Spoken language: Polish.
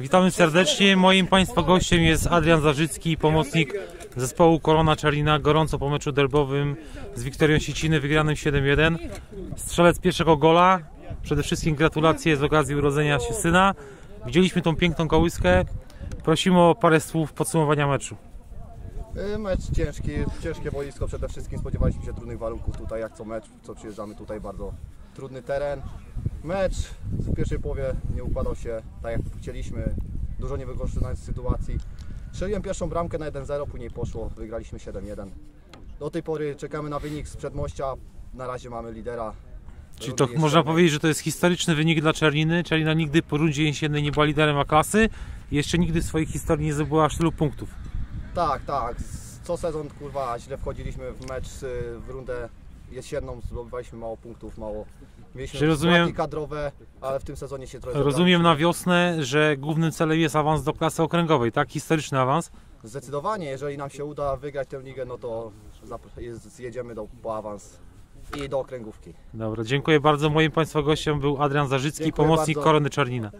Witamy serdecznie. Moim Państwa gościem jest Adrian Zarzycki, pomocnik zespołu Korona Czarina, gorąco po meczu derbowym z Wiktorią Siciny, wygranym 7-1. Strzelec pierwszego gola. Przede wszystkim gratulacje z okazji urodzenia się syna. Widzieliśmy tą piękną kołyskę. Prosimy o parę słów podsumowania meczu. Y, Mecz ciężki, ciężkie boisko przede wszystkim. Spodziewaliśmy się trudnych warunków tutaj, jak co mecz, co przyjeżdżamy tutaj, bardzo trudny teren. Mecz w pierwszej połowie nie układał się tak jak chcieliśmy, dużo niewykorzystanych sytuacji. Strzeliłem pierwszą bramkę na 1-0, później poszło, wygraliśmy 7-1. Do tej pory czekamy na wynik z przedmościa, na razie mamy lidera. Czyli to Drugi można nie. powiedzieć, że to jest historyczny wynik dla Czerniny. Czernina nigdy po rundzie jesiennej nie była liderem A klasy i jeszcze nigdy w swojej historii nie zdobyła aż tylu punktów. Tak, tak. Co sezon kurwa źle wchodziliśmy w mecz y, w rundę jesienną, zdobywaliśmy mało punktów, mało. Mieliśmy rozumiem- kadrowe, ale w tym sezonie się trochę Rozumiem na wiosnę, że głównym celem jest awans do klasy okręgowej, tak? Historyczny awans. Zdecydowanie, jeżeli nam się uda wygrać tę ligę, no to jest- zjedziemy do, po awans i do okręgówki. Dobra, dziękuję bardzo. Moim Państwa gościem był Adrian Zarzycki, Dziękuję pomocnik bardzo. Korony Czarnina.